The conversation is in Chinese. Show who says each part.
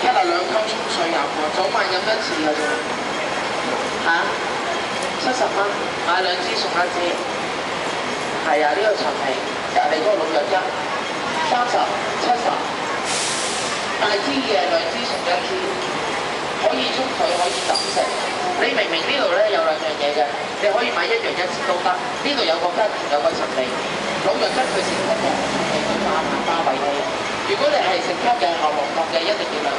Speaker 1: 一日兩溝沖水飲喎，早晚飲一次嘅啫。嚇、七十蚊買兩支送一支。係啊，呢、個陳皮隔離嗰個老藥一，三十七十。大支嘅兩支送一支，可以沖水，可以飲食。你明明呢度咧有兩樣嘢嘅，你可以買一樣一支都得。呢度有個根，有個陳皮，老藥一佢先一嘅，陳皮都八萬八嘅。如果你係食級嘅喉嚨痛嘅，一定要。